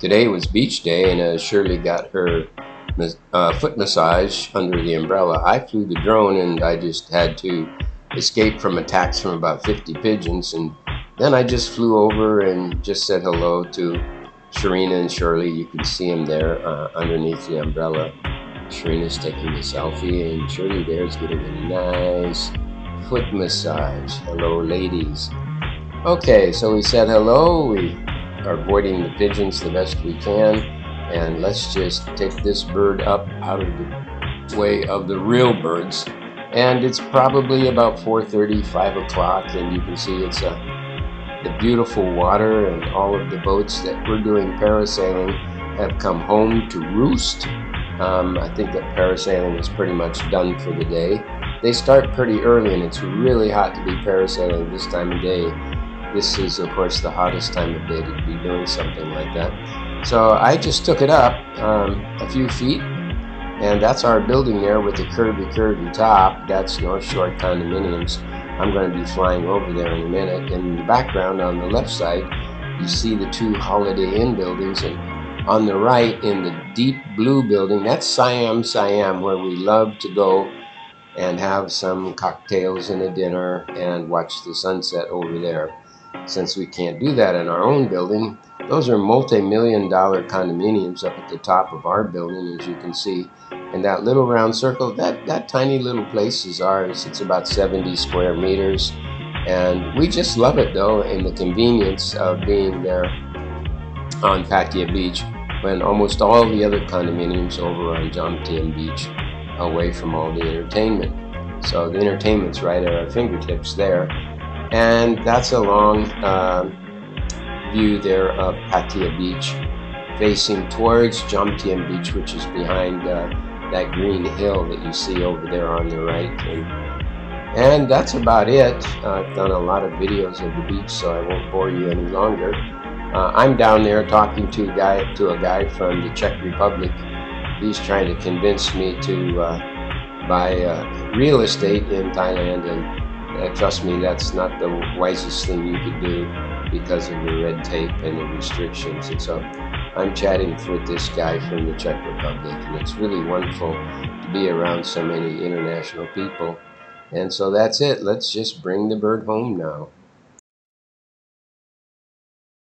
Today was beach day and uh, Shirley got her uh, foot massage under the umbrella. I flew the drone and I just had to escape from attacks from about 50 pigeons and then I just flew over and just said hello to Sharina and Shirley. You can see them there uh, underneath the umbrella. Sharina's taking a selfie and Shirley there is getting a nice foot massage. Hello ladies. Okay, so we said hello. We avoiding the pigeons the best we can. And let's just take this bird up out of the way of the real birds. And it's probably about 4.30, 5 o'clock, and you can see it's a, the beautiful water and all of the boats that we're doing parasailing have come home to roost. Um, I think that parasailing is pretty much done for the day. They start pretty early and it's really hot to be parasailing this time of day this is, of course, the hottest time of day to be doing something like that. So I just took it up um, a few feet, and that's our building there with the curvy, curvy top. That's North Shore Condominiums. I'm going to be flying over there in a minute. In the background, on the left side, you see the two Holiday Inn buildings, and on the right, in the deep blue building, that's Siam Siam, where we love to go and have some cocktails and a dinner and watch the sunset over there since we can't do that in our own building, those are multi-million dollar condominiums up at the top of our building, as you can see. And that little round circle, that, that tiny little place is ours. It's about 70 square meters. And we just love it, though, in the convenience of being there on Pattaya Beach when almost all the other condominiums over on Jomtien Beach away from all the entertainment. So the entertainment's right at our fingertips there. And that's a long uh, view there of Pattaya Beach, facing towards Jomtien Beach, which is behind uh, that green hill that you see over there on the right. And, and that's about it. Uh, I've done a lot of videos of the beach, so I won't bore you any longer. Uh, I'm down there talking to a guy to a guy from the Czech Republic. He's trying to convince me to uh, buy uh, real estate in Thailand and uh, trust me, that's not the wisest thing you could do because of the red tape and the restrictions. And so I'm chatting with this guy from the Czech Republic, and it's really wonderful to be around so many international people. And so that's it. Let's just bring the bird home now.